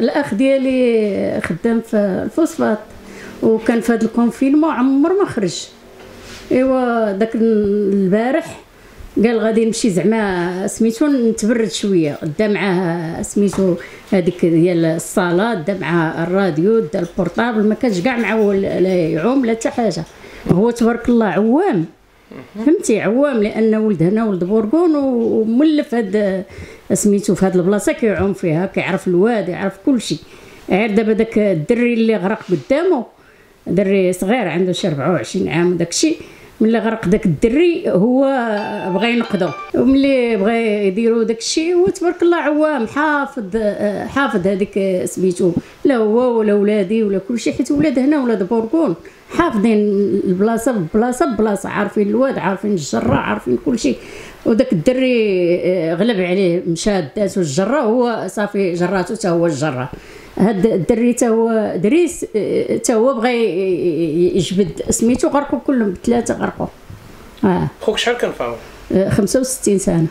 الاخ ديالي خدام في الفوسفات وكان في هذا ال confinement عمر ما خرج. ايوا داك البارح قال غادي نمشي زعما سميتو نتبرد شوية. دا معاه سميتو هذيك ديال الصالة دا معاه الراديو دا ال portable ما كانش كاع معاه لا يعوم لا حتى حاجة. هو تبارك الله عوام. فهمتي؟ عوام لأن ولد هنا ولد بوركون ومولف هاد سميتو في هاد البلاصة كيعوم فيها كيعرف الواد يعرف كل شيء غير دابا داك الدري اللي غرق قدامه دري صغير عنده شي 24 عام وداك الشيء ملي غرق داك الدري هو بغى ينقذو وملي بغى يديروا داك الشيء هو تبارك الله عوام حافظ حافظ هذيك سميتو لا هو ولا ولادي ولا كل شيء حيت ولاد هنا ولاد بوركون حافظين البلاصة ببلاصه ببلاصه عارفين الواد عارفين الجرة عارفين كل شيء وداك الدري آه، غلب عليه مشى داتو الجره هو صافي جراتو حتى هو الجرة. هاد الدري تا هو دريس تا هو بغى يجبد. سميتو غرقوا كلهم ثلاثة غرقوا آه. خوك شحال كان فاهم 65 سنة.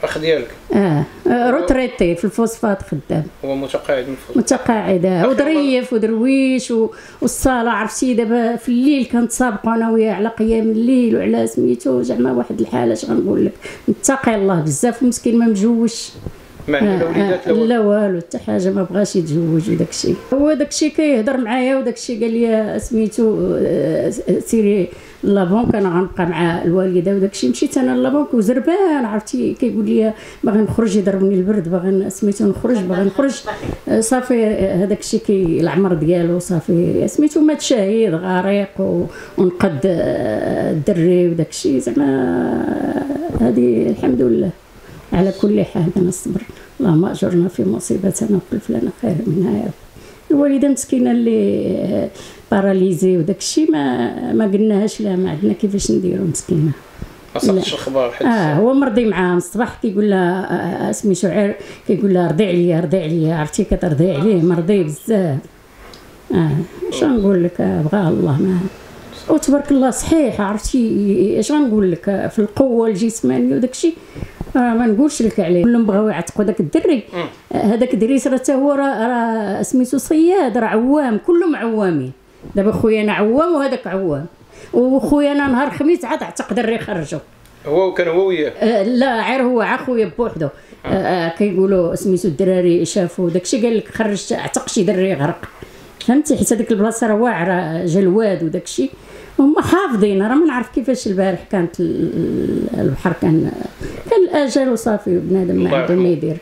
الاخ ديالك. آه. retraité في الفوسفات خدام. هو متقاعد من الفوسفات متقاعد. آه. وظريف ودرويش و... والصلاة عرفتي دابا في الليل كنتسابقوا أنا وياه على قيام الليل وعلى سميتو زعما واحد الحالة اش غنقول لك؟ متقي الله بزاف مسكين ما مزوجش ما عنده وليدات لا والو حتى حاجة ما بغاش يتزوج وداك الشيء. هو داك الشيء كيهضر معايا وداك الشيء قال لي سميتو آه، سيري la banque أنا غنبقى مع الوالدة وداك الشيء. مشيت أنا la banque وزربان عرفتي؟ كيقول لي باغي نخرج يضربني البرد باغي سميتو نخرج باغي نخرج. آه، صافي هذاك الشيء كي العمر ديالو صافي. سميتو مات شهيد غريق ونقد آه، الدري وداك الشيء. زعما هذه الحمد لله. على كل حال نصبر. اللهم اجرنا في مصيبتنا وخلف لنا خير منها يا رب. الوالدة مسكينة اللي باراليزي وداك الشيء ما ما قلناهاش لا ما عندنا كيفاش نديرو مسكينة. ما صدقش الخبر حتى آه هو مرضي معاها من الصباح كيقول لها آه، اسمي شعير كيقول لها رضي عليا رضي عليا عرفتي كترضي عليه مرضي بزاف. آه اش نقول لك؟ آه، بغاه الله معاه وتبارك الله صحيح عرفتي؟ اش غنقول لك؟ في القوة الجسمانية وداك الشيء. راه ما نقولش لك عليه. كلهم بغاو يعتقوا داك الدري. هذاك الدريس راه هو راه سميتو صياد راه عوام كلهم عوامين دابا خويا أنا عوام وهذاك عوام. وخويا أنا نهار الخميس عاد اعتق دري خرجوا هو كان هو وياه؟ آه لا غير هو عا خويا بوحدو. آه. آه كيقولوا سميتو الدراري شافوا داكشي قال لك خرج اعتق شي دري غرق. فهمتي؟ حيت هذيك البلاصة راه واعرة جا الواد وداكشي. هما حافظين راه ما نعرف كيفاش البارح كانت البحر كان الاجل وصافي بنادم ما عنده ما يدير.